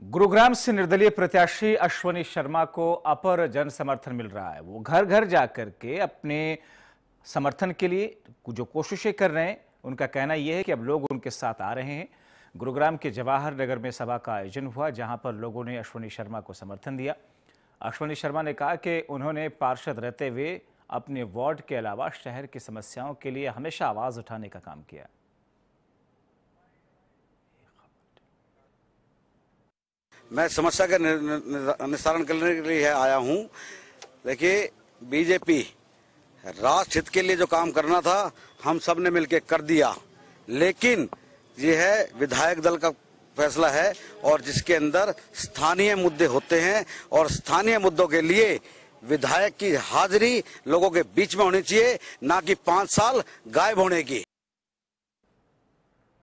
गुरुग्राम से निर्दलीय प्रत्याशी अश्वनी शर्मा को अपर जन समर्थन मिल रहा है। वो घर घर जाकर के अपने समर्थन के लिए जो कोशिशें कर रहे हैं, उनका कहना यह है कि अब लोग उनके साथ आ रहे हैं। गुरुग्राम के जवाहर नगर में सभा का आयोजन हुआ, जहाँ पर लोगों ने अश्वनी शर्मा को समर्थन दिया। अश्वनी शर्मा ने कहा कि उन्होंने पार्षद रहते हुए अपने वार्ड के अलावा शहर की समस्याओं के लिए हमेशा आवाज़ उठाने का काम किया। मैं समस्या का निस्तारण करने के लिए आया हूँ। देखिए बीजेपी राष्ट्र हित के लिए जो काम करना था, हम सबने मिलकर कर दिया। लेकिन ये है, विधायक दल का फैसला है और जिसके अंदर स्थानीय मुद्दे होते हैं और स्थानीय मुद्दों के लिए विधायक की हाजिरी लोगों के बीच में होनी चाहिए, ना कि पाँच साल गायब होने की।